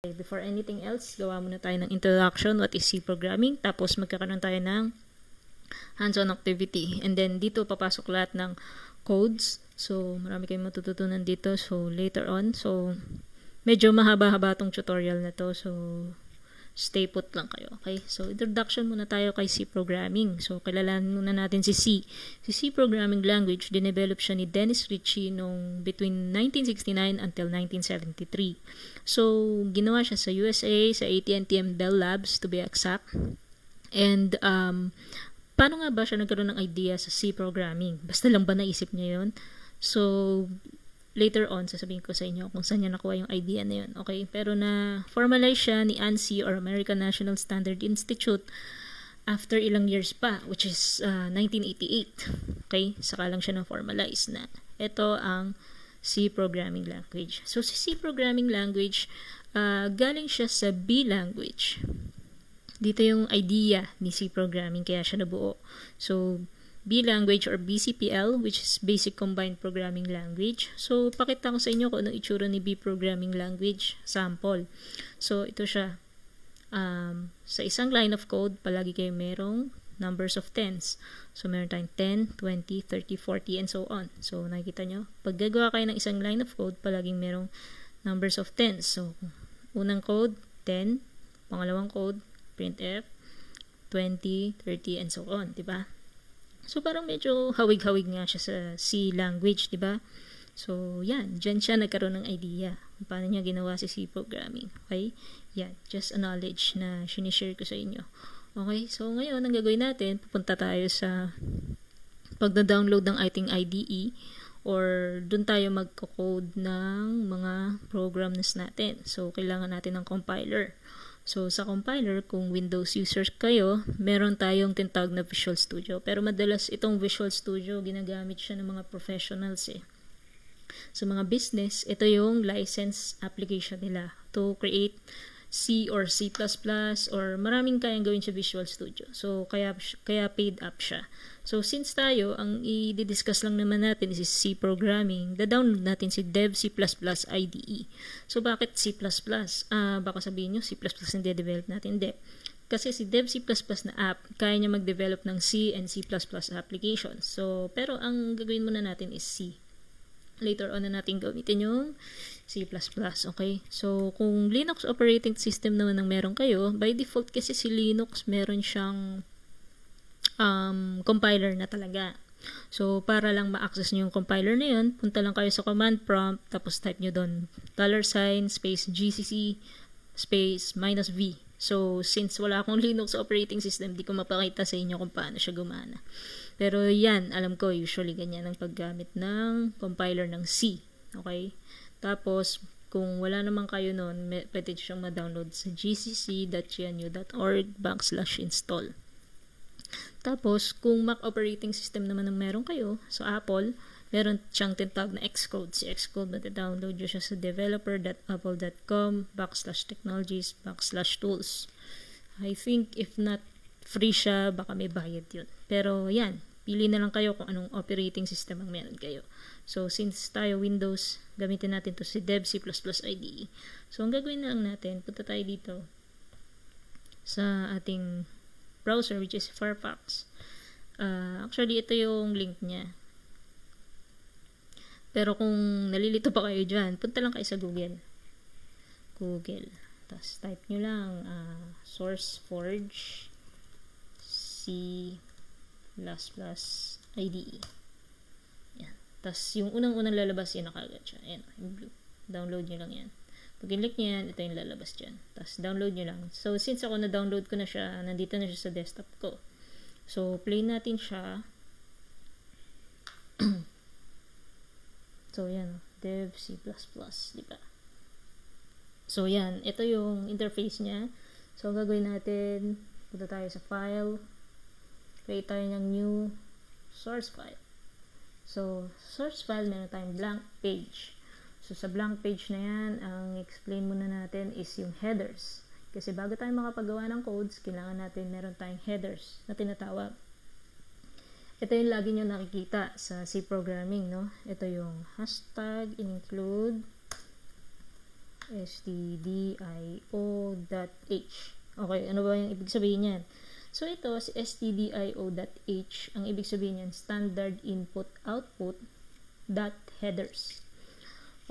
Okay, before anything else, gawa muna tayo ng introduction, what is C programming, tapos magkakaroon tayo ng hands-on activity. And then, dito papasok lahat ng codes. So, marami kayong matututunan dito. So, later on. So, medyo mahaba-haba tong tutorial na to. So, stay put lang kayo. Okay? So, introduction muna tayo kay C programming. So, kilalanin muna natin si C. Si C programming language, dinevelop siya ni Dennis Ritchie nung between 1969 until 1973. So, ginawa siya sa USA, sa AT&T Bell Labs to be exact. And, um, paano nga ba siya nagkaroon ng idea sa C programming? Basta lang ba naisip niya yon So, later on, sasabihin ko sa inyo kung saan niya nakuha yung idea na yun. Okay? Pero na formalize siya ni ANSI or American National Standard Institute after ilang years pa, which is uh, 1988. Okay? Saka lang siya na-formalize na ito ang C programming language. So, si C programming language, uh, galing siya sa B language. Dito yung idea ni C programming, kaya siya nabuo. So, B language or BCPL, which is Basic Combined Programming Language. So, pakita ko sa inyo kung anong itsura ni B programming language sample. So, ito siya. Um, sa isang line of code, palagi kayo merong numbers of tens. So, meron tayong 10, 20, 30, 40, and so on. So, nakikita nyo, pag gagawa kayo ng isang line of code, palaging merong numbers of tens. So, unang code, 10. Pangalawang code, printf, 20, 30, and so on. Diba? So, parang medyo hawig-hawig nga siya sa C language, di ba? So, yan. Diyan siya nagkaroon ng idea paano niya ginawa si C programming. Okay? Yan. Just a knowledge na sinishare ko sa inyo. Okay? So, ngayon, ang gagawin natin, pupunta tayo sa pagda-download ng ating IDE or dun tayo magko-code ng mga programs natin. So, kailangan natin ng compiler. So, sa compiler, kung Windows users kayo, meron tayong tinatawag na Visual Studio. Pero madalas itong Visual Studio, ginagamit siya ng mga professionals eh. Sa mga business, ito yung license application nila to create C or C++ or maraming kayang gawin sa Visual Studio. So, kaya, kaya paid up siya. So, since tayo, ang i-discuss lang naman natin is C programming, da-download natin si Dev C++ IDE. So, bakit C++? Uh, baka sabihin nyo, C++ hindi develop natin. Hindi. Kasi si Dev C++ na app, kaya niya mag-develop ng C and C++ applications. So, pero ang gagawin muna natin is C. Later on na natin gamitin yung C++. Okay? So, kung Linux operating system naman ang meron kayo, by default kasi si Linux meron siyang um, compiler na talaga. So, para lang ma-access nyo yung compiler na yun, punta lang kayo sa command prompt, tapos type nyo doon dollar sign, space GCC, space minus V. So, since wala akong Linux operating system, di ko mapakita sa inyo kung paano siya gumana. Pero yan, alam ko, usually ganyan ang paggamit ng compiler ng C. Okay? Tapos, kung wala naman kayo noon, pwede siyang ma-download sa gcc.gnu.org backslash install. Tapos, kung Mac operating system naman ang meron kayo, so Apple, meron siyang tinatawag na Xcode. Si Xcode, mati-download nyo siya sa developer.apple.com backslash technologies backslash tools. I think if not free siya, baka may bayad yun. Pero yan, pili na lang kayo kung anong operating system ang meron kayo. So, since tayo Windows, gamitin natin to si Dev C++ IDE. So, ang gagawin na lang natin, punta tayo dito sa ating browser which is Firefox. Uh, actually, ito yung link niya. Pero kung nalilito pa kayo dyan, punta lang kayo sa Google. Google. Tapos type nyo lang uh, SourceForge C++ IDE. Tapos, yung unang-unang lalabas, yan nakagad siya. Ayan, yung blue. Download nyo lang yan. Pag i-click nyo yan, ito yung lalabas dyan. Tapos, download nyo lang. So, since ako na-download ko na siya, nandito na siya sa desktop ko. So, play natin siya. so, yan. Dev C++, di ba? So, yan. Ito yung interface niya. So, ang gagawin natin, punta tayo sa file. Create tayo ng new source file. So, source file, meron tayong blank page. So, sa blank page na yan, ang explain muna natin is yung headers. Kasi bago tayo makapagawa ng codes, kailangan natin meron tayong headers na tinatawag. Ito yung lagi nyo nakikita sa C programming, no? Ito yung hashtag include stdio stdio.h. Okay, ano ba yung ibig sabihin niyan? So, ito, si stdio.h, ang ibig sabihin niyan, standard input output dot headers.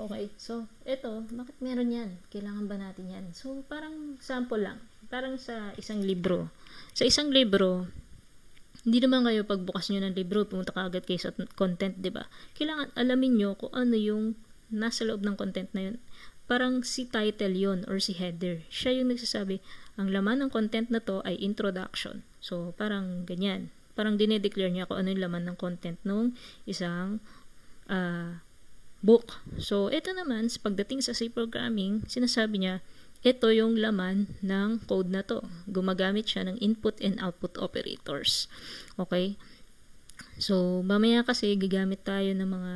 Okay, so, ito, bakit meron yan? Kailangan ba natin yan? So, parang sample lang. Parang sa isang libro. Sa isang libro, hindi naman kayo pagbukas nyo ng libro, pumunta ka agad kayo sa content, di ba? Kailangan alamin nyo kung ano yung nasa loob ng content na yun. Parang si title yon or si header. Siya yung nagsasabi, ang laman ng content na to ay introduction. So, parang ganyan. Parang dinedeclare niya kung ano yung laman ng content nung isang uh, book. So, ito naman, pagdating sa C programming, sinasabi niya, ito yung laman ng code na to. Gumagamit siya ng input and output operators. Okay? So, mamaya kasi gagamit tayo ng mga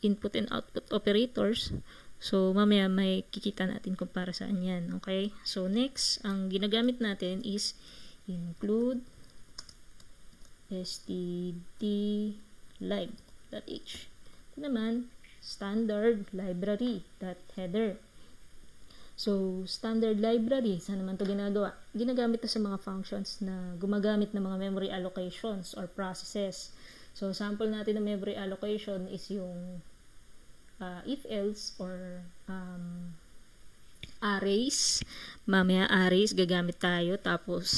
input and output operators. So, mamaya may kikita natin kung para saan yan. Okay? So, next, ang ginagamit natin is include stdlib.h. Ito naman, standard library dot header. So, standard library, saan naman to ginagawa? Ginagamit to sa mga functions na gumagamit ng mga memory allocations or processes. So, sample natin ng memory allocation is yung uh, if-else or um, arrays. Mamaya arrays, gagamit tayo. Tapos,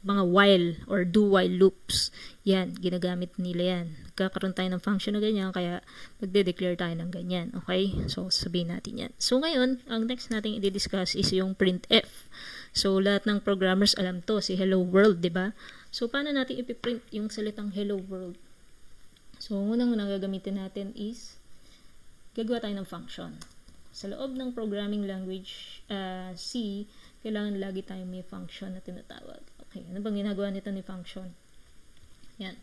mga while or do while loops. Yan, ginagamit nila yan. Kakaroon tayo ng function na ganyan, kaya magde-declare tayo ng ganyan. Okay? So, sabihin natin yan. So, ngayon, ang next natin i-discuss is yung printf. So, lahat ng programmers alam to, si hello world, di ba? So, paano natin ipiprint yung salitang hello world? So, unang unang gagamitin natin is gagawa tayo ng function. Sa loob ng programming language uh, C, kailangan lagi tayong may function na tinatawag. Okay, ano bang ginagawa nito ni function? Yan.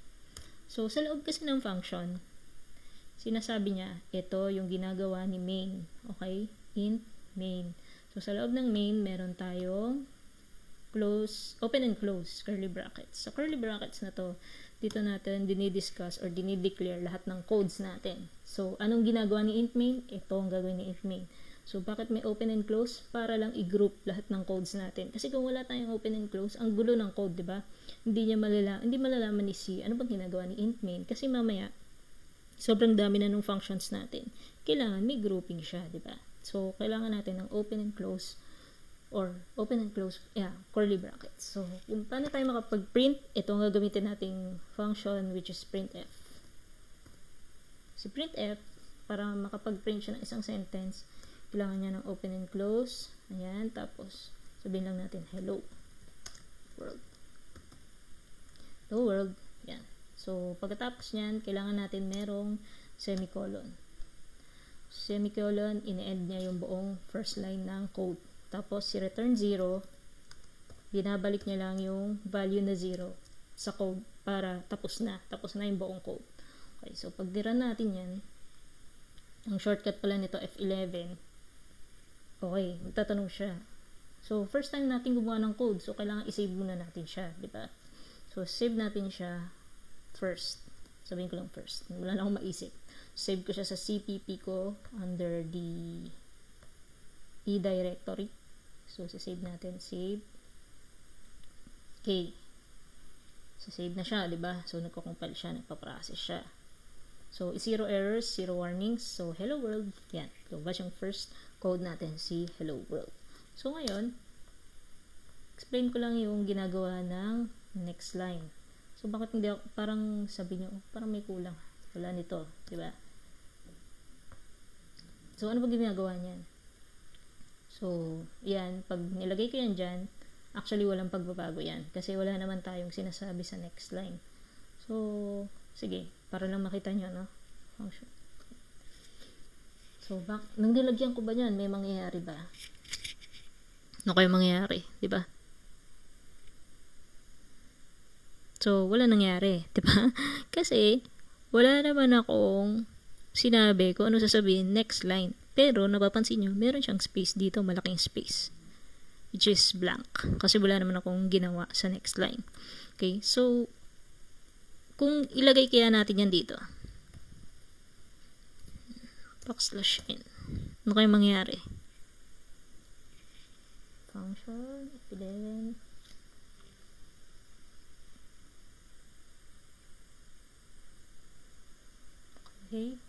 So, sa loob kasi ng function, sinasabi niya, ito yung ginagawa ni main. Okay? Int main. So, sa loob ng main, meron tayong close, open and close curly brackets. So, curly brackets na to, dito natin dinidiscuss or dinideclare lahat ng codes natin. So, anong ginagawa ni int main? Ito ang gagawin ni int main. So, bakit may open and close? Para lang i-group lahat ng codes natin. Kasi kung wala tayong open and close, ang gulo ng code, di ba? Hindi niya malala, hindi malalaman ni C ano bang ginagawa ni int main. Kasi mamaya, sobrang dami na ng functions natin. Kailangan may grouping siya, di ba? So, kailangan natin ng open and close or open and close, yeah, curly brackets. So, kung paano tayo makapag-print, ito ang gagamitin nating function which is printf. Si printf, para makapag-print siya ng isang sentence, kailangan niya ng open and close. Ayan. Tapos, sabihin lang natin, hello world. Hello world. Yan. So, pagkatapos niyan, kailangan natin merong semicolon. Semicolon, in-end niya yung buong first line ng code. Tapos, si return 0, binabalik niya lang yung value na 0 sa code para tapos na. Tapos na yung buong code. Okay, so pag diran natin yan, ang shortcut pala nito F11, Okay, magtatanong siya. So, first time natin gumawa ng code, so kailangan i-save muna natin siya, di ba? So, save natin siya first. Sabihin ko lang first. Wala na akong maisip. Save ko siya sa CPP ko under the E directory. So, save natin. Save. Okay. So, save na siya, di ba? So, nagko-compile siya, nagpa-process siya. So, zero errors, zero warnings. So, hello world. Yan. Lumabas yung first code natin, si hello world. So, ngayon, explain ko lang yung ginagawa ng next line. So, bakit hindi ako, parang sabi nyo, parang may kulang. Wala nito, di ba? So, ano ba ginagawa niyan? So, yan, pag nilagay ko yan dyan, actually walang pagbabago yan. Kasi wala naman tayong sinasabi sa next line. So, sige, para lang makita nyo, no? Function. So, bak nang nilagyan ko ba yan, may mangyayari ba? Ano kayo mangyayari, di ba? So, wala nangyari, di ba? Kasi, wala naman akong sinabi kung ano sasabihin next line. Pero, napapansin nyo, meron siyang space dito, malaking space. Which is blank. Kasi wala naman akong ginawa sa next line. Okay, so, kung ilagay kaya natin yan dito, backslash n. Ano kayo mangyayari? function, F11. Okay.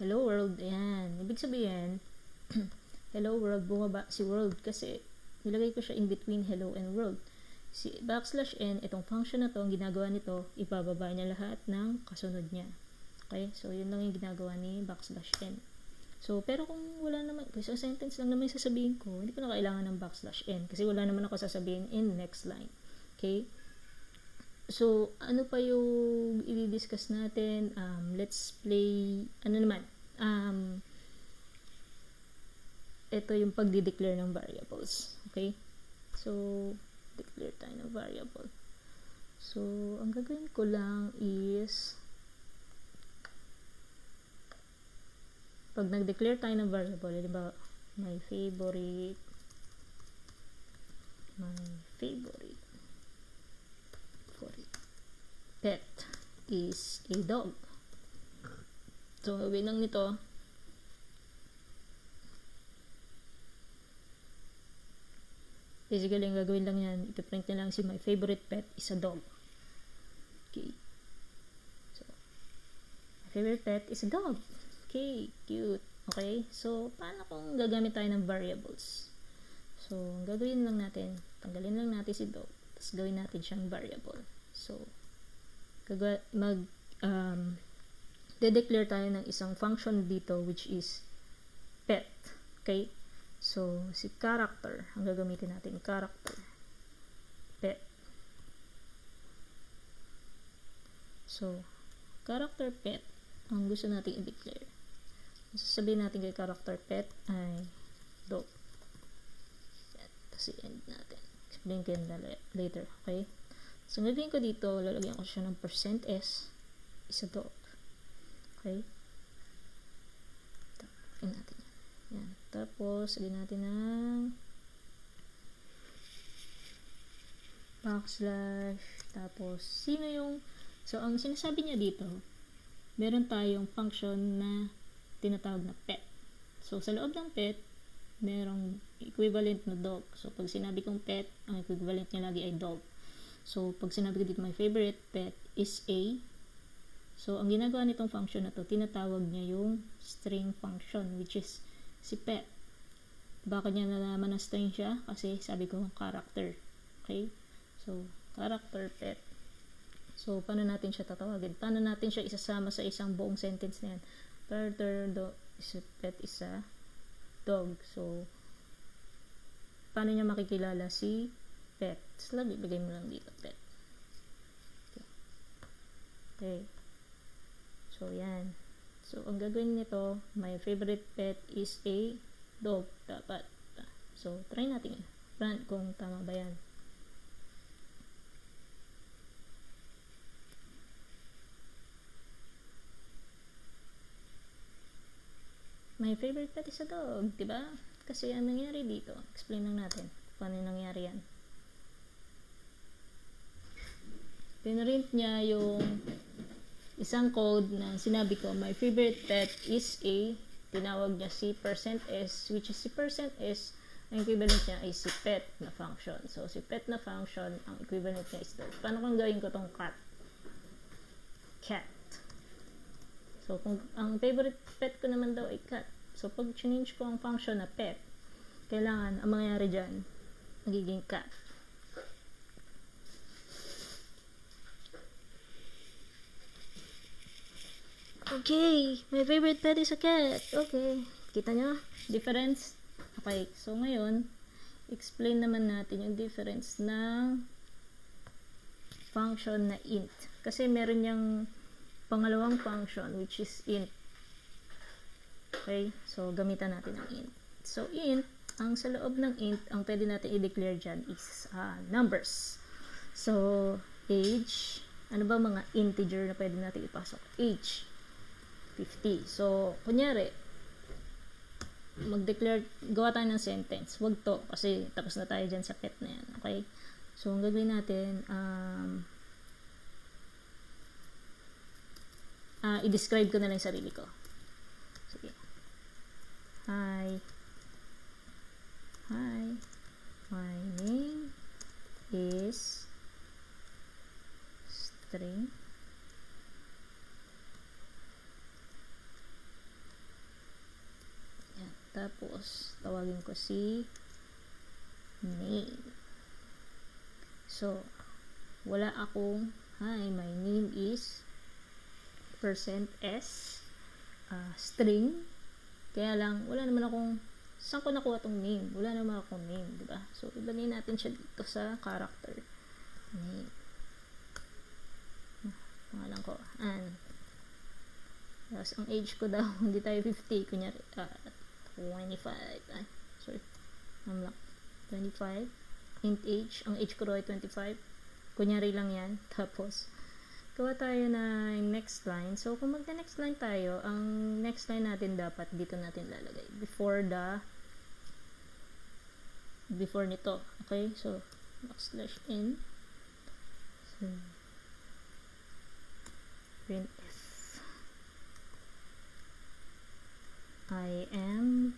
Hello world. Ayan. Ibig sabihin, hello world, bumaba si world kasi nilagay ko siya in between hello and world. Si backslash n, itong function na to, ang ginagawa nito, ibababa niya lahat ng kasunod niya. Okay? So, yun lang yung ginagawa ni backslash n. So, pero kung wala naman, kasi sentence lang naman yung sasabihin ko, hindi ko na kailangan ng backslash n kasi wala naman ako sasabihin in next line. Okay? So, ano pa yung i-discuss natin? Um, let's play, ano naman, um, ito yung pagdi-declare ng variables. Okay? So, declare tayo ng variable. So, ang gagawin ko lang is, pag nag-declare tayo ng variable, di ba, my favorite, my favorite, favorite pet is a dog. So, gawin lang nito, basically, ang gagawin lang yan, ipiprint na lang si my favorite pet is a dog. Okay. So, my favorite pet is a dog. Okay, cute. Okay, so, paano kung gagamit tayo ng variables? So, gagawin lang natin, tanggalin lang natin si dog, tapos gawin natin siyang variable. So, mag, um, de-declare tayo ng isang function dito which is pet. Okay? So, si character, ang gagamitin natin, character. Pet. So, character pet, ang gusto natin i-declare. Sasabihin natin kay character pet ay dog. Pet. Tapos i-end natin. Explain ko yun later. Okay? So, gagawin ko dito, lalagyan ko siya ng percent %s is a dog. Okay? Tapos natin yan. Yan. Tapos, lagyan natin ng backslash. Tapos, sino yung so, ang sinasabi niya dito, meron tayong function na tinatawag na pet. So, sa loob ng pet, merong equivalent na dog. So, pag sinabi kong pet, ang equivalent niya lagi ay dog. So, pag sinabi ko dito, my favorite pet is a So, ang ginagawa nitong function na to, tinatawag niya yung string function, which is si pet. Bakit niya nalaman na string siya? Kasi sabi ko, character. Okay? So, character pet. So, paano natin siya tatawagin? Paano natin siya isasama sa isang buong sentence na yan? Character do, is a pet is a dog. So, paano niya makikilala si pet? So, ibigay mo lang dito, pet. Okay. okay. So, yan. So, ang gagawin nito, my favorite pet is a dog. Dapat. So, try natin. Run kung tama ba yan. My favorite pet is a dog, di ba? Kasi ang nangyari dito, explain lang natin paano nangyari yan. Pinrint niya yung isang code na sinabi ko, my favorite pet is a, tinawag niya si percent %s, which is si percent %s, ang equivalent niya ay si pet na function. So, si pet na function, ang equivalent niya is dog. Paano kung gawin ko tong cat? Cat. So, kung ang favorite pet ko naman daw ay cat. So, pag change ko ang function na pet, kailangan, ang mangyayari dyan, magiging cat. Okay, my favorite pet is a cat. Okay, kita nyo? Difference? Okay, so ngayon, explain naman natin yung difference ng function na int. Kasi meron yung pangalawang function which is int. Okay, so gamitan natin ang int. So int, ang sa loob ng int, ang pwede natin i-declare dyan is uh, numbers. So, age, ano ba mga integer na pwede natin ipasok? Age, 50. So, kunyari, mag-declare, gawa tayo ng sentence. Wag to, kasi tapos na tayo dyan sa pet na yan. Okay? So, ang gagawin natin, um, uh, i-describe ko na lang sarili ko. Sige. Hi. Hi. my name is string Yan. Tapos, tawagin ko si name. So, wala akong, hi, my name is %s uh, string. Kaya lang, wala naman akong, saan ko nakuha tong name? Wala naman akong name, di ba? So, ilagay natin siya dito sa character. Name. Pangalan ko, Anne. Tapos, ang age ko daw, hindi tayo 50, kunyari, uh, 25, ay, sorry, I'm lang, 25, int age, ang age ko daw ay 25, kunyari lang yan, tapos, gawa tayo na next line. So, kung magka-next line tayo, ang next line natin dapat dito natin lalagay. Before the before nito. Okay? So, backslash n. So, print f. I am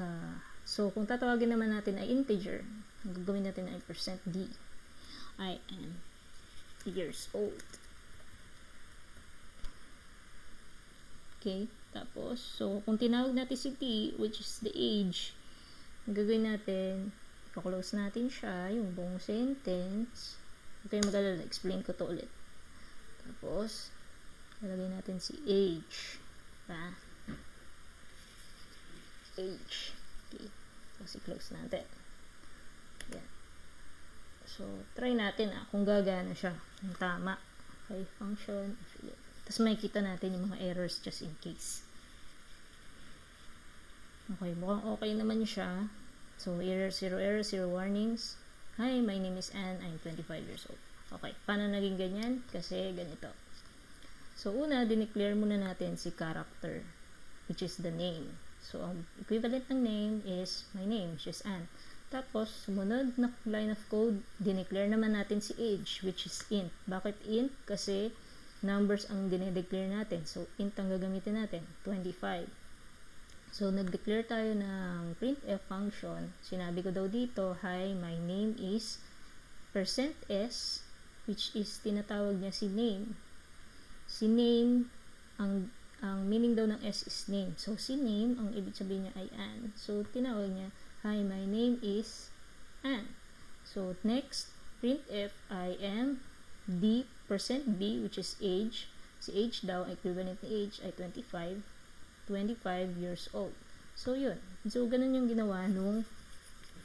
uh, so, kung tatawagin naman natin ay integer, gagawin natin ay percent %d. I am years old. Okay? Tapos, so, kung tinawag natin si T, which is the age, gagawin natin, i-close natin siya, yung buong sentence. Okay, mag-alala, explain ko to ulit. Tapos, lalagay natin si age. Diba? Age. Okay. Tapos, i-close natin. So, try natin ah, kung gagana siya. Yung tama. Okay, function. Tapos makikita natin yung mga errors just in case. Okay, mukhang okay naman siya. So, error, zero error, zero warnings. Hi, my name is Anne. I'm 25 years old. Okay, paano naging ganyan? Kasi ganito. So, una, dineclare muna natin si character, which is the name. So, ang equivalent ng name is my name, which is Anne. Tapos, sumunod na line of code, dineclare naman natin si age, which is int. Bakit int? Kasi numbers ang dinedeclare natin. So, int ang gagamitin natin, 25. So, nag-declare tayo ng printf function. Sinabi ko daw dito, hi, my name is percent %s, which is tinatawag niya si name. Si name, ang ang meaning daw ng s is name. So, si name, ang ibig sabihin niya ay an. So, tinawag niya Hi, my name is Anne. So, next, printf I am d percent b which is age. Si age daw, equivalent ni age ay 25. 25 years old. So, yun. So, ganun yung ginawa nung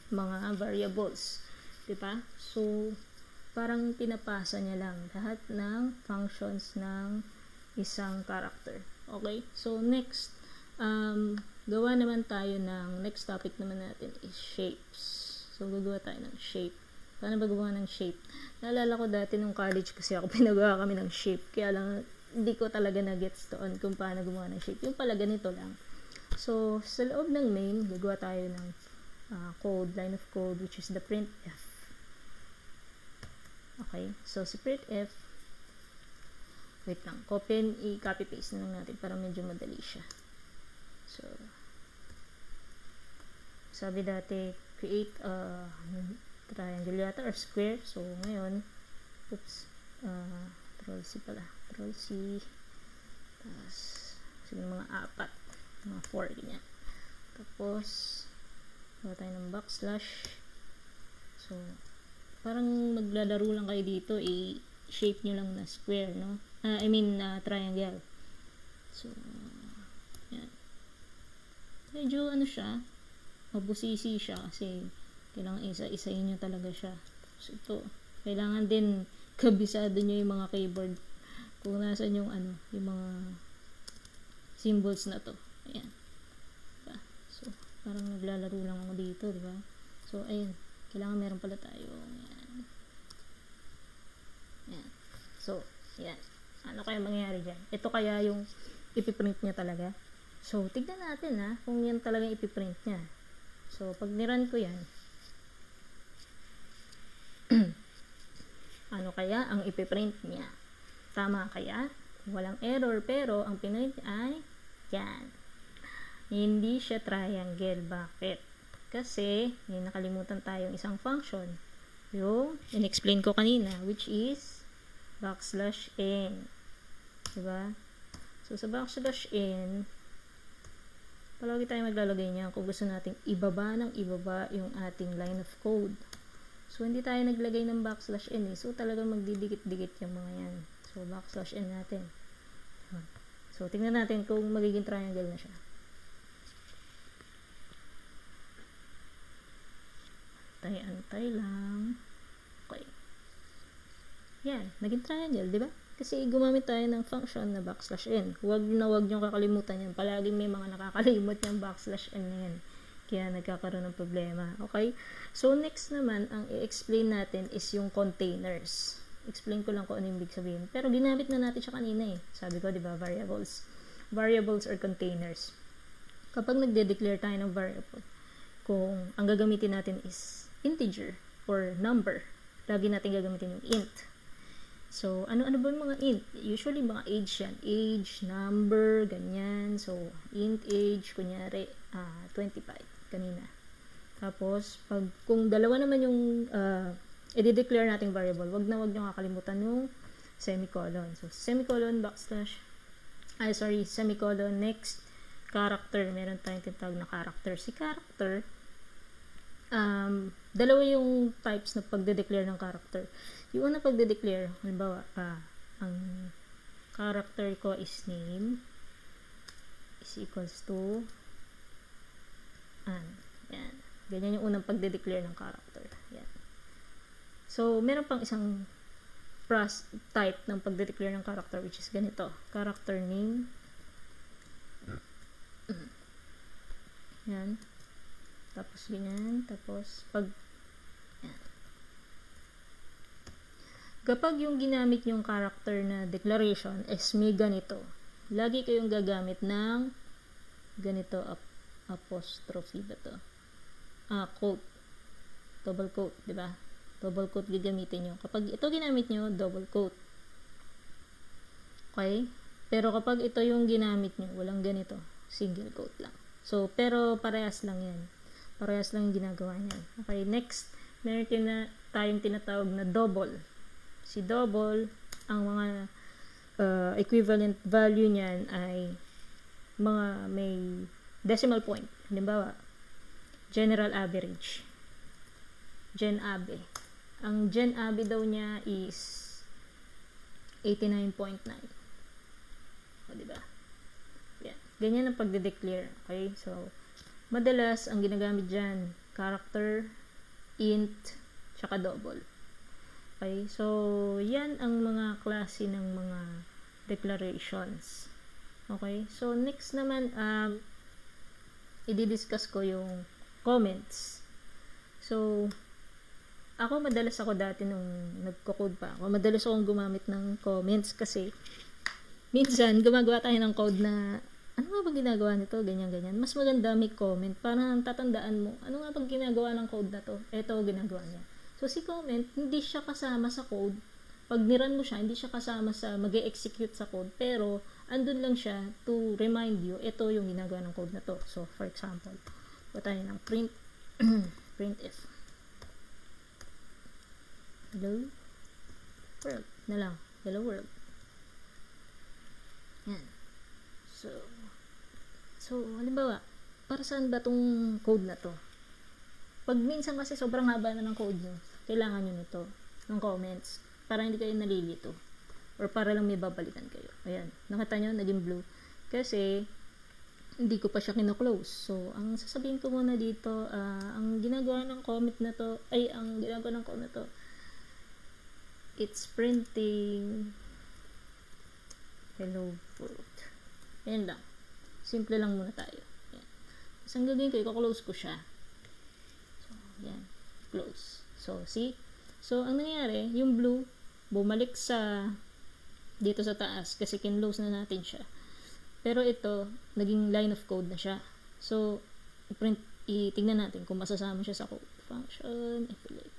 mga variables. Diba? So, parang pinapasa niya lang lahat ng functions ng isang character. Okay? So, next, um, gawa naman tayo ng next topic naman natin is shapes. So, gagawa tayo ng shape. Paano ba gumawa ng shape? Naalala ko dati nung college kasi ako pinagawa kami ng shape. Kaya lang, hindi ko talaga na-gets doon kung paano gumawa ng shape. Yung pala, ganito lang. So, sa loob ng main, gagawa tayo ng uh, code, line of code, which is the printf. Okay? So, si printf, wait lang, copy, i-copy paste na lang natin para medyo madali siya. So, sabi dati, create a triangle yata or square. So, ngayon, oops, uh, control C pala. Control C. Tapos, mga apat. Mga 4, ganyan. Tapos, gawa tayo ng backslash. So, parang maglalaro lang kayo dito, i-shape nyo lang na square, no? Uh, I mean, uh, triangle. So, yan. Medyo, ano siya, mabusisi siya kasi kailangan isa-isayin nyo talaga siya. So, ito, kailangan din kabisado nyo yung mga keyboard kung nasan yung ano, yung mga symbols na to. Ayan. Diba? So, parang naglalaro lang ako dito, di ba? So, ayun. Kailangan meron pala tayo. Ayan. Ayan. So, ayan. Ano kaya mangyayari dyan? Ito kaya yung ipiprint niya talaga. So, tignan natin ha, kung yan talaga ipiprint niya. So, pag niran ko yan, ano kaya ang ipiprint niya? Tama kaya? Walang error, pero ang pinrint ay yan. Hindi siya triangle. Bakit? Kasi, may nakalimutan tayong isang function. Yung, in-explain ko kanina, which is backslash n. Diba? So, sa backslash n, palagi tayo maglalagay niya kung gusto nating ibaba ng ibaba yung ating line of code. So, hindi tayo naglagay ng backslash n eh. So, talagang magdidikit-dikit yung mga yan. So, backslash n natin. So, tingnan natin kung magiging triangle na siya. Antay-antay lang. Okay. Yan. Naging triangle, di ba? Kasi gumamit tayo ng function na backslash n. Huwag na huwag niyong kakalimutan yan. Palaging may mga nakakalimot yung backslash n na yan. Kaya nagkakaroon ng problema. Okay? So, next naman, ang i-explain natin is yung containers. Explain ko lang kung ano yung ibig sabihin. Pero ginamit na natin siya kanina eh. Sabi ko, di ba, variables. Variables or containers. Kapag nagde-declare tayo ng variable, kung ang gagamitin natin is integer or number. Lagi natin gagamitin yung int. So, ano-ano ba yung mga int? Usually, mga age yan. Age, number, ganyan. So, int age, kunyari, uh, 25, kanina. Tapos, pag, kung dalawa naman yung uh, i-declare nating variable, wag na wag nyo kakalimutan yung semicolon. So, semicolon, backslash, ay, sorry, semicolon, next, character. Meron tayong tinatawag na character. Si character, um, dalawa yung types na pagde-declare ng character. Yung una pagde-declare, halimbawa, ah, ang character ko is name is equals to an. Yan. Ganyan yung unang pagde-declare ng character. Yan. So, meron pang isang pros type ng pagde-declare ng character which is ganito. Character name. Yan. Tapos, ganyan. Tapos, pag, Kapag yung ginamit yung character na declaration is may ganito, lagi kayong gagamit ng ganito ap apostrophe ba to? Ah, quote. Double quote, di ba? Double quote gagamitin nyo. Kapag ito ginamit nyo, double quote. Okay? Pero kapag ito yung ginamit nyo, walang ganito. Single quote lang. So, pero parehas lang yan. Parehas lang yung ginagawa niya. Okay, next, meron tina, tayong tinatawag na double. Si double, ang mga uh, equivalent value niyan ay mga may decimal point. Halimbawa, general average. Gen AB. Ang Gen AB daw niya is 89.9. O, diba? Yan. Ganyan ang pagde-declare. Okay? So, Madalas, ang ginagamit dyan, character, int, tsaka double. Okay, so, yan ang mga klase ng mga declarations. Okay, so next naman, um, i-discuss ko yung comments. So, ako madalas ako dati nung nagko-code pa ako, madalas akong gumamit ng comments kasi minsan gumagawa tayo ng code na ano nga ba ginagawa nito, ganyan, ganyan. Mas maganda may comment, para tatandaan mo, ano nga bang ginagawa ng code na to? Ito, ginagawa niya. So, si comment, hindi siya kasama sa code. Pag niran mo siya, hindi siya kasama sa mag execute sa code, pero, andun lang siya to remind you, ito yung ginagawa ng code na to. So, for example, po tayo ng print, print if. Hello? World. Na lang. Hello world. Yan. So, So, halimbawa, para saan ba tong code na to? Pag minsan kasi sobrang haba na ng code nyo, kailangan nyo nito, ng comments, para hindi kayo nalilito. Or para lang may babalikan kayo. Ayan, nakita nyo, naging blue. Kasi, hindi ko pa siya kino-close. So, ang sasabihin ko muna dito, uh, ang ginagawa ng comment na to, ay, ang ginagawa ng code na to, it's printing hello world. Ayan lang. Simple lang muna tayo. Yan. Tapos ang gagawin ko, i-close ko siya. Yan. Close. So, see? So, ang nangyayari, yung blue, bumalik sa dito sa taas kasi kinlose na natin siya. Pero ito, naging line of code na siya. So, i-print, itignan natin kung masasama siya sa code. Function, affiliate.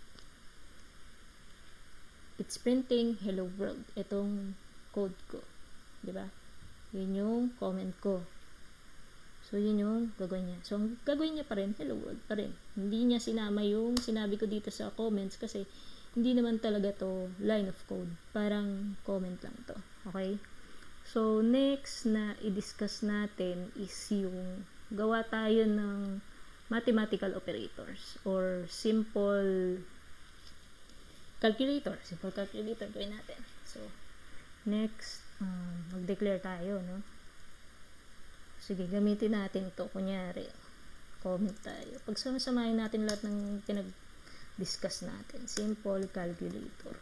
It's printing hello world. Itong code ko. ba? Yun yung comment ko. So, yun yung gagawin niya. So, gagawin niya pa rin, hello world pa rin. Hindi niya sinama yung sinabi ko dito sa comments kasi hindi naman talaga to line of code. Parang comment lang to. Okay? So, next na i-discuss natin is yung gawa tayo ng mathematical operators or simple calculator. Simple calculator gawin natin. So, next, um, mag-declare tayo, no? Sige, gamitin natin to Kunyari, comment tayo. Pag samasamahin natin lahat ng pinag-discuss natin. Simple calculator.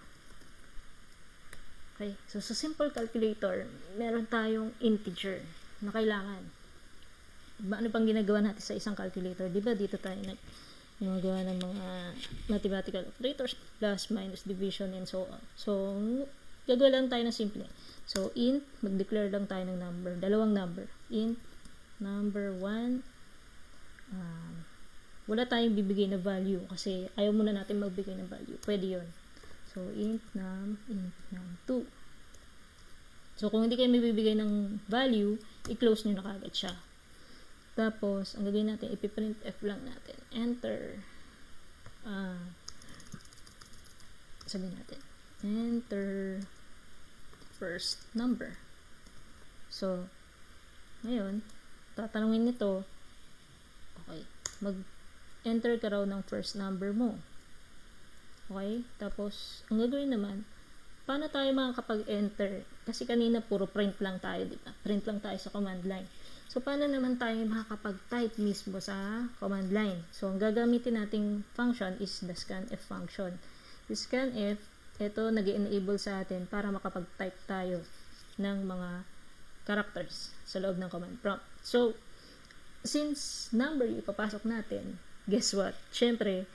Okay. So, sa simple calculator, meron tayong integer na kailangan. Ba, ano pang ginagawa natin sa isang calculator? Di ba dito tayo nag ng mga mathematical operators, plus, minus, division, and so on. So, gagawa lang tayo ng simple. So, int, mag-declare lang tayo ng number. Dalawang number. Int, Number 1, um, wala tayong bibigay na value kasi ayaw muna natin magbigay ng value. Pwede yon So, int num, int num 2. So, kung hindi kayo may ng value, i-close nyo na kagad siya. Tapos, ang gagawin natin, ipiprint f lang natin. Enter. Uh, sabihin natin. Enter first number. So, ngayon, tatanungin nito, okay, mag-enter ka raw ng first number mo. Okay? Tapos, ang gagawin naman, paano tayo makakapag-enter? Kasi kanina puro print lang tayo, di ba? Print lang tayo sa command line. So, paano naman tayo makakapag-type mismo sa command line? So, ang gagamitin nating function is the scanf function. The scanf, ito nag enable sa atin para makapag-type tayo ng mga characters sa loob ng command prompt. So, since number yung ipapasok natin, guess what? Siyempre,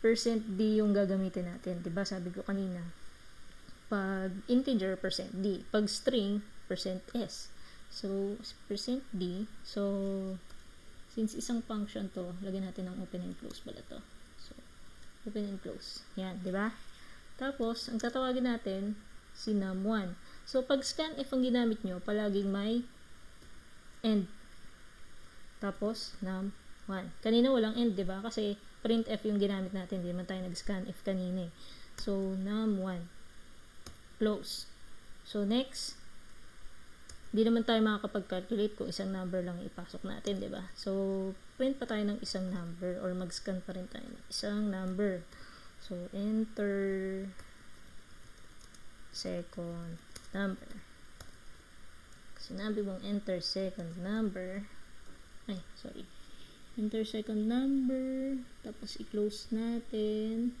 percent %d yung gagamitin natin. ba Sabi ko kanina, pag integer, percent %d. Pag string, percent %s. So, percent %d. So, since isang function to, lagyan natin ng open and close pala to. So, open and close. Yan, di ba? Tapos, ang tatawagin natin, si num1. So, pag scanf ang ginamit nyo, palaging may end tapos, num 1. Kanina walang end, di ba? Kasi printf yung ginamit natin. Hindi man tayo nag-scanf kanina eh. So, num1. Close. So, next, hindi naman tayo makakapag-calculate kung isang number lang ipasok natin, di ba? So, print pa tayo ng isang number or mag-scan pa rin tayo ng isang number. So, enter second number. Sinabi mong enter second number, ay, sorry. Enter second number. Tapos, i-close natin.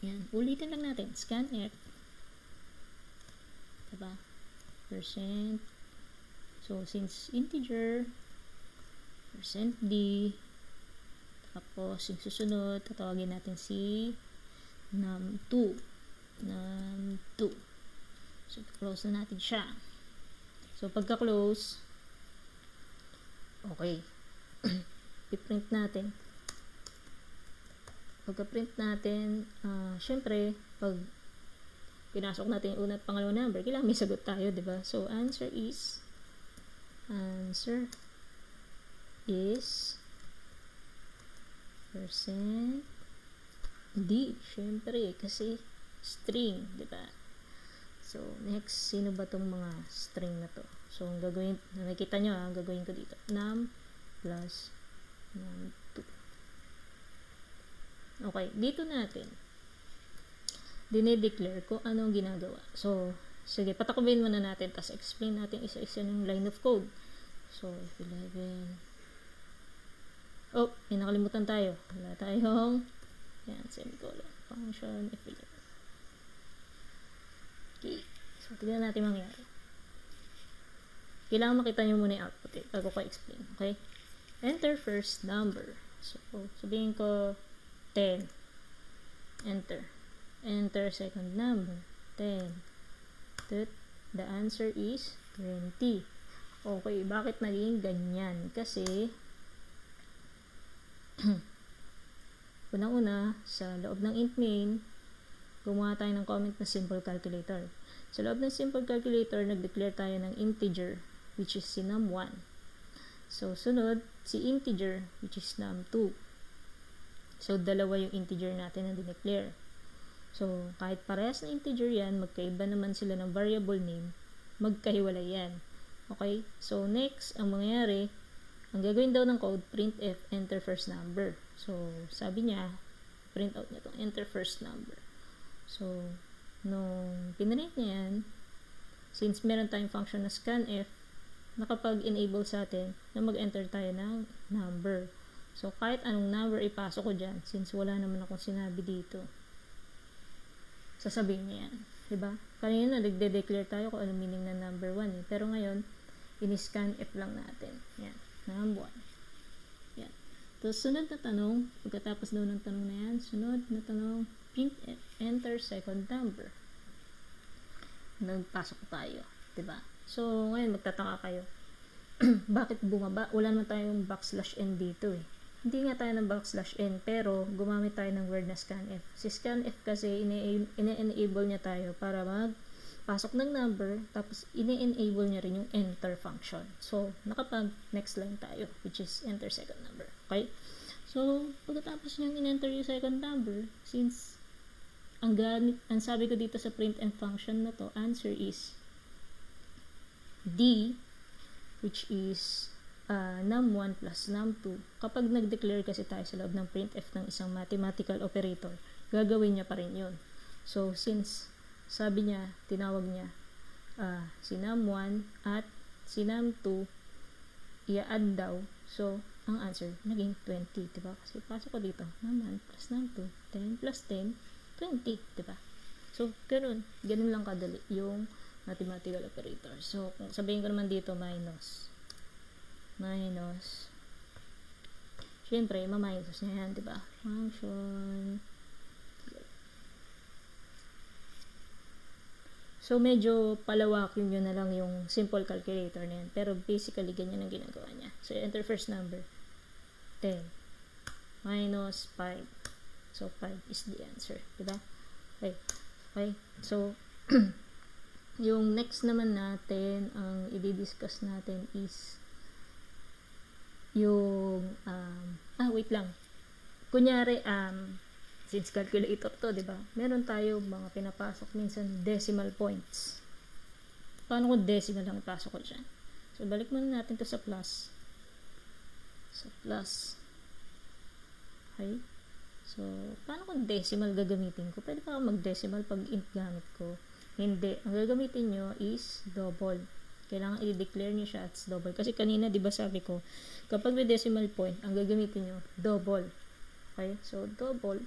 Yan. Ulitin lang natin. Scan F. Diba? Percent. So, since integer, percent D. Tapos, yung susunod, tatawagin natin si num2. Num2. So, close na natin siya. So, pagka-close, Okay. I-print natin. Pagka-print natin, uh, syempre, pag pinasok natin yung una at pangalawang number, kailangan may sagot tayo, di ba? So, answer is, answer is D, syempre, kasi string, di ba? So, next, sino ba tong mga string na to? So, ang gagawin, nakikita nyo ah, gagawin ko dito. num plus num2. Okay, dito natin, dinedeclare ko anong ginagawa. So, sige, patakubin muna natin, tapos explain natin isa-isa ng line of code. So, if 11, oh, may nakalimutan tayo. Wala tayong, yan, semicolon, function, if 11. Okay, so, tignan natin mangyari. Kailangan makita nyo muna yung output eh, bago ko explain. Okay? Enter first number. So, sabihin ko 10. Enter. Enter second number. 10. The answer is 20. Okay, bakit naging ganyan? Kasi, unang-una, sa loob ng int main, gumawa tayo ng comment na simple calculator. Sa loob ng simple calculator, nag-declare tayo ng integer which is si num1. So, sunod, si integer, which is num2. So, dalawa yung integer natin na dineclare. So, kahit parehas na integer yan, magkaiba naman sila ng variable name, magkahiwalay yan. Okay? So, next, ang mangyayari, ang gagawin daw ng code, printf, enter first number. So, sabi niya, print out niya itong enter first number. So, nung pinrint niya yan, since meron tayong function na scanf, nakapag-enable sa atin na mag-enter tayo ng number. So, kahit anong number ipasok ko dyan, since wala naman akong sinabi dito, sasabihin niya yan. Diba? Kanina, nagde-declare tayo kung ano meaning ng number 1 eh. Pero ngayon, in-scan F lang natin. Yan. Number 1. Yan. Tapos, sunod na tanong, pagkatapos daw ng tanong na yan, sunod na tanong, print enter second number. Nagpasok tayo. Diba? So, ngayon magtataka kayo. bakit bumaba? Wala naman tayong backslash n dito eh. Hindi nga tayo ng backslash n, pero gumamit tayo ng word na scanf. Si scanf kasi, ine-enable niya tayo para mag pasok ng number, tapos ine-enable niya rin yung enter function. So, nakapag next line tayo, which is enter second number. Okay? So, pagkatapos niyang in-enter yung second number, since ang, gamit, ang sabi ko dito sa print and function na to, answer is D, which is uh, num1 plus num2, kapag nag-declare kasi tayo sa loob ng printf ng isang mathematical operator, gagawin niya pa rin yun. So, since sabi niya, tinawag niya uh, si num1 at si num2, i-add daw. So, ang answer, naging 20, diba? Kasi pasok ko dito, num1 plus num2, 10 plus 10, 20, diba? So, ganun. Ganun lang kadali yung mathematical operator. So, kung sabihin ko naman dito, minus. Minus. Siyempre, ma-minus niya yan, diba? Function. So, medyo palawakin nyo na lang yung simple calculator na yan. Pero, basically, ganyan ang ginagawa niya. So, enter first number. 10. Minus 5. So, 5 is the answer. Diba? Okay. Okay. So, Yung next naman natin, ang i-discuss natin is yung, um, ah, wait lang. Kunyari, um, since calculator to, di ba? Meron tayo mga pinapasok minsan decimal points. Paano kung decimal lang ipasok ko dyan? So, balik muna natin to sa plus. Sa plus. Okay? So, paano kung decimal gagamitin ko? Pwede pa mag-decimal pag int gamit ko. Hindi. Ang gagamitin nyo is double. Kailangan i-declare nyo siya as double. Kasi kanina, di ba sabi ko, kapag may decimal point, ang gagamitin nyo, double. Okay? So, double.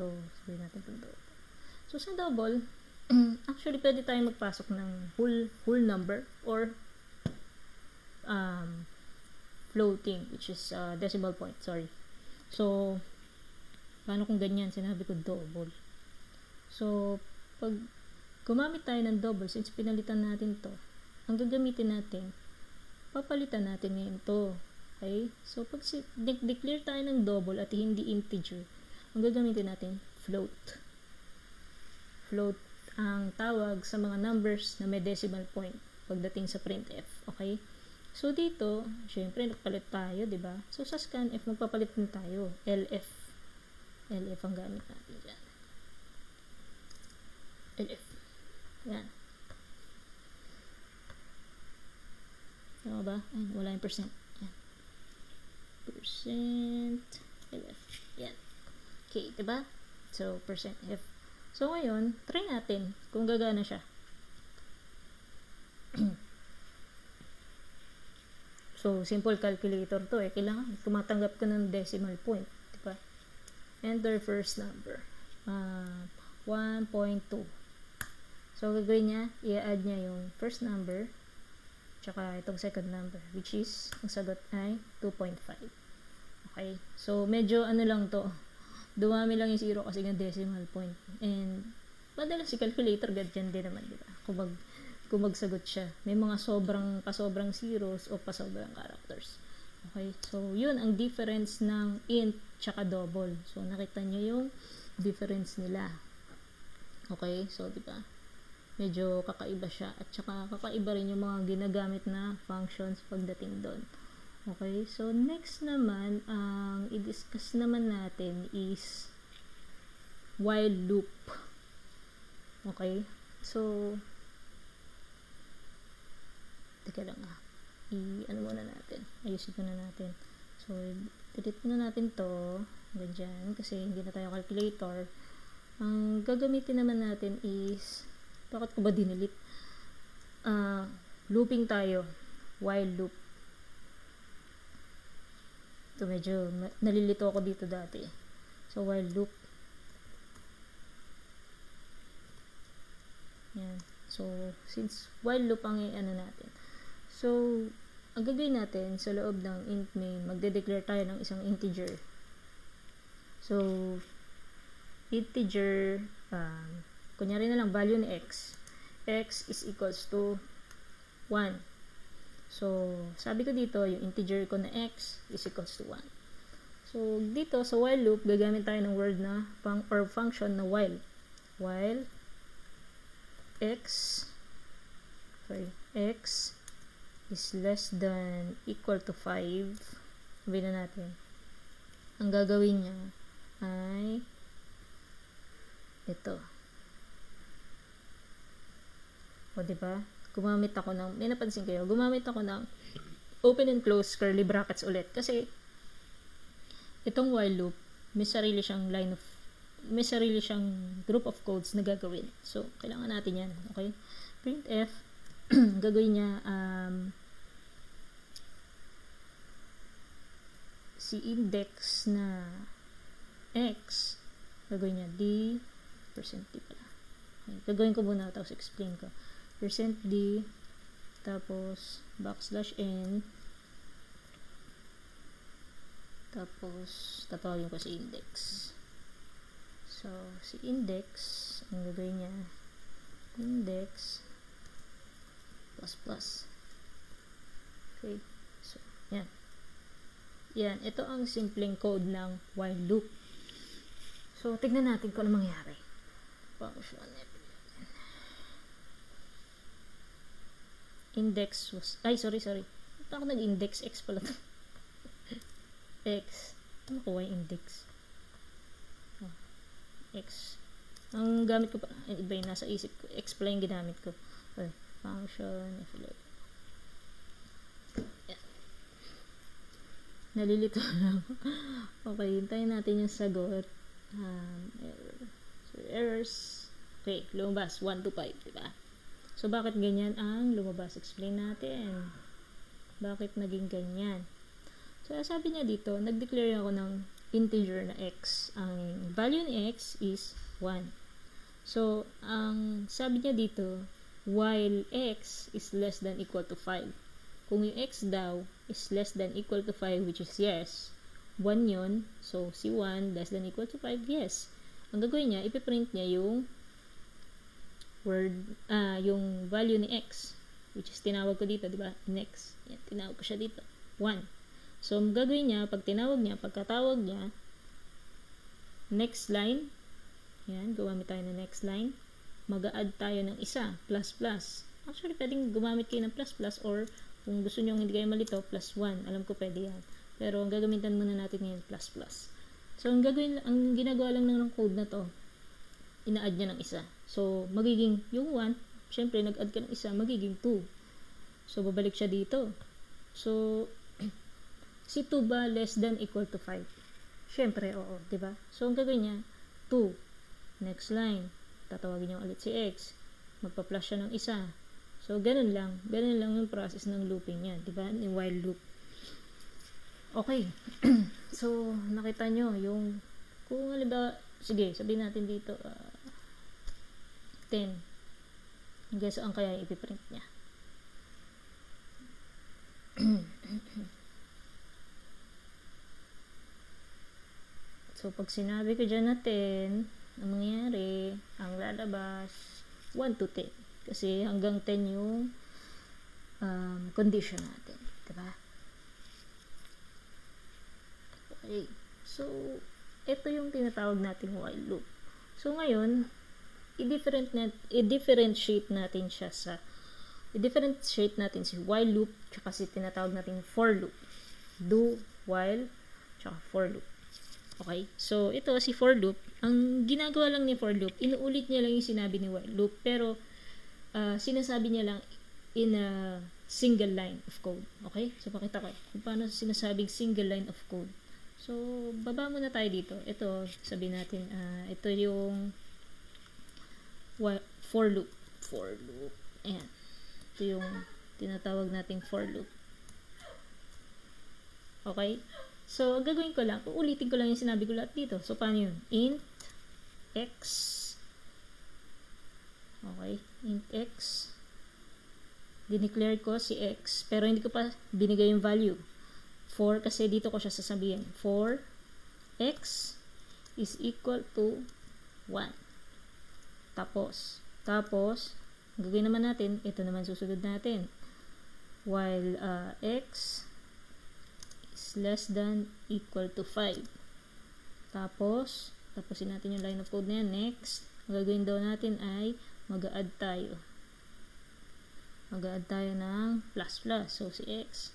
So, sabihin natin kung double. So, sa double, actually, pwede tayong magpasok ng whole, whole number or um, floating, which is uh, decimal point. Sorry. So, Paano kung ganyan? Sinabi ko double. So, pag gumamit tayo ng double, since pinalitan natin to, ang gagamitin natin, papalitan natin ngayon to. Okay? So, pag si- de- declare tayo ng double at hindi integer, ang gagamitin natin, float. Float ang tawag sa mga numbers na may decimal point pagdating sa printf. Okay? So, dito, syempre, nagpalit tayo, di ba? So, sa scanf, magpapalit din tayo. LF LF ang gamit natin dyan. LF. Yan. Tama ba? Ayun, wala yung percent. Yan. Percent LF. Yan. Okay, diba? So, percent F. So, ngayon, try natin kung gagana siya. so, simple calculator to eh. Kailangan, tumatanggap ka ng decimal point enter first number. Uh, 1.2. So, gagawin niya, i-add niya yung first number, tsaka itong second number, which is, ang sagot ay 2.5. Okay? So, medyo ano lang to, dumami lang yung zero kasi ng decimal point. And, madalas si calculator, ganyan din naman, di ba? Kung, mag, kung magsagot siya. May mga sobrang, pasobrang zeros o pasobrang characters. Okay? So, yun ang difference ng int tsaka double. So, nakita nyo yung difference nila. Okay? So, di ba? medyo kakaiba siya. At saka kakaiba rin yung mga ginagamit na functions pagdating doon. Okay, so next naman, ang i-discuss naman natin is while loop. Okay, so teka lang ah. I, ano muna natin? Ayusin muna natin. So, delete muna natin to. Ganyan, kasi hindi na tayo calculator. Ang gagamitin naman natin is, bakit ko ba dinilit? Uh, looping tayo. While loop. Ito medyo nalilito ako dito dati. So, while loop. Yan. So, since while loop ang ano natin. So, ang gagawin natin sa loob ng int main, magde-declare tayo ng isang integer. So, integer, um, kunyari na lang value ni x. x is equals to 1. So, sabi ko dito, yung integer ko na x is equals to 1. So, dito sa while loop, gagamit tayo ng word na fun or function na while. While x sorry, x is less than equal to 5 sabihin na natin ang gagawin niya ay ito o diba gumamit ako ng, may napansin kayo, gumamit ako ng open and close curly brackets ulit. Kasi, itong while loop, may sarili siyang line of, may sarili siyang group of codes na gagawin. So, kailangan natin yan. Okay? Printf, gagawin niya, um, si index na x, gagawin niya d, percent d pala. Okay, gagawin ko muna, tapos explain ko percent %d tapos backslash n tapos tatawagin ko si index. So si index ang gagawin niya index plus plus. Okay so yan. Yan ito ang simpleng code ng while loop. So tignan natin kung ano mangyari. Function index was, ay, sorry, sorry. Ito ako nag-index, x pala to. x. Ano ko yung index? Oh, x. Ang gamit ko pa, iba yung nasa isip ko. X pala yung ginamit ko. Okay. Function, affiliate. Yeah. Nalilito lang. okay, hintayin natin yung sagot. Um, error. So, errors. Okay, lumabas. 1 to 5, diba? So, bakit ganyan ang lumabas? Explain natin. Bakit naging ganyan? So, sabi niya dito, nag-declare ako ng integer na x. Ang value ni x is 1. So, ang sabi niya dito, while x is less than equal to 5. Kung yung x daw is less than equal to 5, which is yes, 1 yun. So, si 1 less than equal to 5, yes. Ang gagawin niya, ipiprint niya yung word, ah, yung value ni x, which is tinawag ko dito, di ba? Next. Yan, tinawag ko siya dito. 1. So, gagawin niya, pag tinawag niya, pagkatawag niya, next line, yan, gumamit tayo ng next line, mag-add tayo ng isa, plus plus. Actually, pwedeng gumamit kayo ng plus plus or kung gusto nyo hindi kayo malito, plus 1. Alam ko pwede yan. Pero ang gagamitan muna natin ngayon, plus plus. So, ang gagawin, ang ginagawa lang ng code na to, ina-add niya ng isa. So, magiging yung 1, syempre, nag-add ka ng isa, magiging 2. So, babalik siya dito. So, si 2 ba less than equal to 5? Syempre, oo, di ba? So, ang gagawin niya, 2. Next line, tatawagin niya ulit si x. Magpa-plus siya ng isa. So, ganun lang. Ganun lang yung process ng looping niya, di ba? Yung while loop. Okay. so, nakita nyo yung kung halimbawa, sige, sabihin natin dito, uh, 10. Guess ang kaya ipiprint niya. so, pag sinabi ko dyan na 10, ang mangyayari, ang lalabas, 1 to 10. Kasi hanggang 10 yung um, condition natin. Diba? Okay. So, ito yung tinatawag nating while loop. So, ngayon, i-different net, i-differentiate natin siya sa i-differentiate natin si while loop tsaka si tinatawag natin for loop. Do, while, tsaka for loop. Okay? So, ito si for loop. Ang ginagawa lang ni for loop, inuulit niya lang yung sinabi ni while loop, pero uh, sinasabi niya lang in a single line of code. Okay? So, pakita ko kung paano sinasabing single line of code. So, baba muna tayo dito. Ito, sabi natin, uh, ito yung for loop. For loop. Ayan. Ito yung tinatawag nating for loop. Okay? So, ang gagawin ko lang, uulitin ko lang yung sinabi ko lahat dito. So, paano yun? Int x okay, int x dineclare ko si x pero hindi ko pa binigay yung value 4 kasi dito ko siya sasabihin. 4 x is equal to 1. Tapos, tapos, gagawin naman natin, ito naman susunod natin. While uh, x is less than equal to 5. Tapos, tapusin natin yung line of code na yan. Next, ang gagawin daw natin ay mag-add tayo. Mag-add tayo ng plus plus. So, si x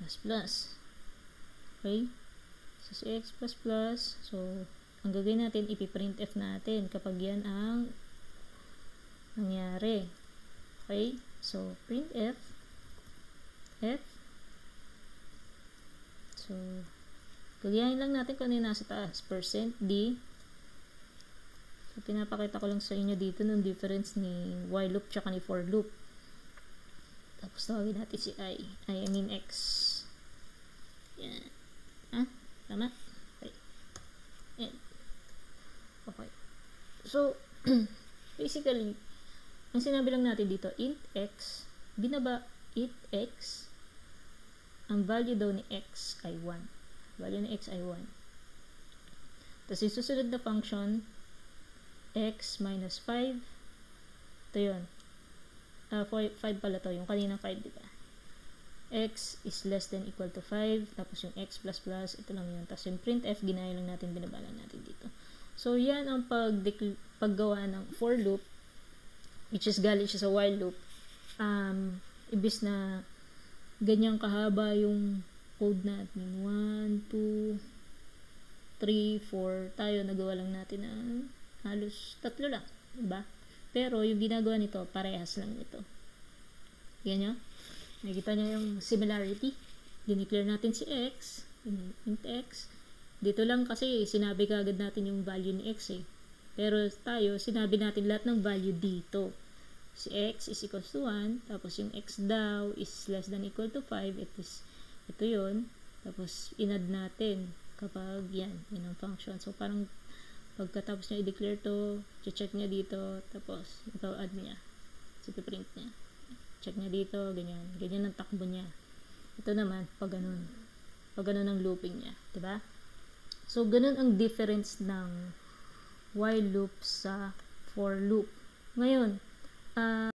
plus plus. Okay? So, si x++, so, ang gagawin natin, ipiprintf natin kapag yan ang nangyari. Okay? So, printf f so, gagayahin lang natin kung ano yung nasa taas. Percent D so, pinapakita ko lang sa inyo dito ng difference ni while loop tsaka ni for loop. Tapos tawagin natin si i. I, I mean x. Yan. Ha? Tama? Okay. Yan. Okay. So, basically, ang sinabi lang natin dito, int x, binaba int x, ang value daw ni x ay 1. Value ni x ay 1. Tapos yung susunod na function, x minus 5, ito yun. Uh, 5 pala to, yung kanina 5, diba? x is less than equal to 5, tapos yung x plus plus, ito lang yun. Tapos yung printf, ginaya lang natin, binabala natin dito. So, yan ang pag paggawa ng for loop, which is galing siya sa while loop. Um, ibis na ganyan kahaba yung code natin. 1, 2, 3, 4. Tayo, nagawa lang natin ng halos tatlo lang. Diba? Pero, yung ginagawa nito, parehas lang ito. Ganyan Nakikita niyo yung similarity. Dineclare natin si x, int x. Dito lang kasi sinabi kagad natin yung value ni x eh. Pero tayo, sinabi natin lahat ng value dito. Si x is equals to 1, tapos yung x daw is less than equal to 5, it is, ito yon Tapos, inad natin kapag yan, yun ang function. So, parang pagkatapos niya i-declare to, check niya dito, tapos ito add niya. So, print niya. Check niya dito, ganyan. Ganyan ang takbo niya. Ito naman, pag ganun. Pag ganun ang looping niya. ba diba? So, ganun ang difference ng while loop sa for loop. Ngayon, uh,